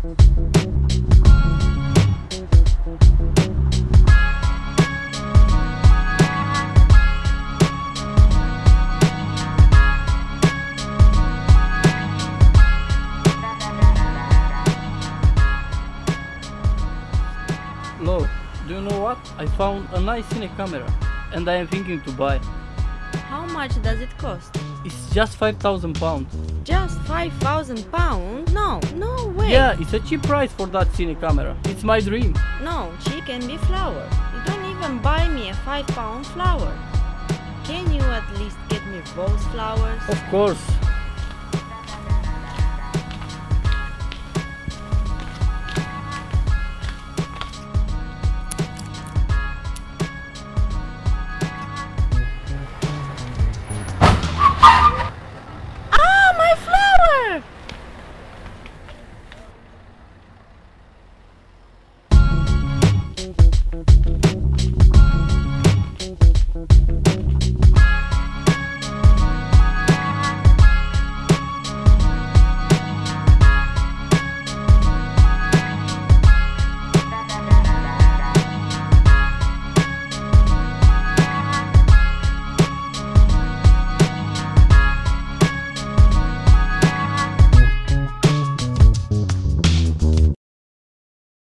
Lo, do you know what? I found a nice cine camera and I am thinking to buy. How much does it cost? It's just 5000 pounds. Just 5,000 pounds? No, no way. Yeah, it's a cheap price for that cine camera. It's my dream. No, chicken be flour. You don't even buy me a 5 pound flower. Can you at least get me both flowers? Of course,